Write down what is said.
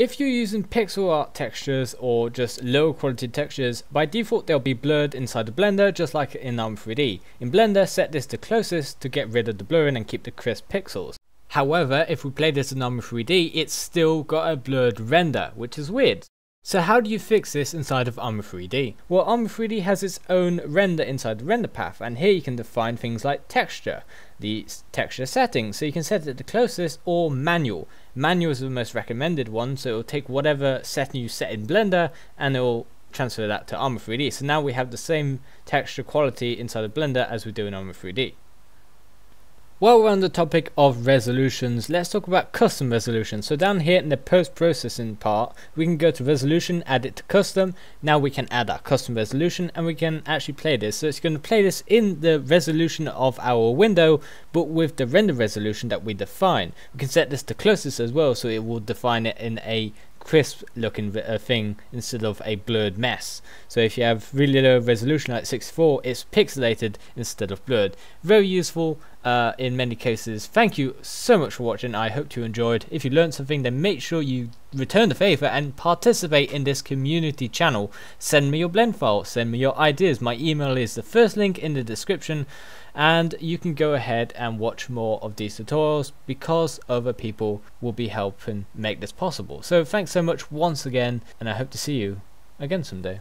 If you're using pixel art textures or just lower quality textures, by default they'll be blurred inside the Blender just like in Armory 3D. In Blender, set this to closest to get rid of the blurring and keep the crisp pixels. However, if we play this in Armory 3D, it's still got a blurred render, which is weird. So how do you fix this inside of Armory 3D? Well, Armory 3D has its own render inside the render path, and here you can define things like texture, the texture settings, so you can set it to closest or manual. Manual is the most recommended one, so it'll take whatever setting you set in Blender, and it'll transfer that to Armory 3D. So now we have the same texture quality inside of Blender as we do in Armory 3D. While we're on the topic of resolutions, let's talk about custom resolution. So down here in the post-processing part, we can go to resolution, add it to custom. Now we can add our custom resolution and we can actually play this. So it's going to play this in the resolution of our window, but with the render resolution that we define. We can set this to closest as well, so it will define it in a crisp looking uh, thing instead of a blurred mess. So if you have really low resolution like 64, it's pixelated instead of blurred. Very useful uh, in many cases. Thank you so much for watching. I hope you enjoyed. If you learned something, then make sure you return the favor and participate in this community channel. Send me your blend file, send me your ideas. My email is the first link in the description and you can go ahead and watch more of these tutorials because other people will be helping make this possible. So so much once again and I hope to see you again someday.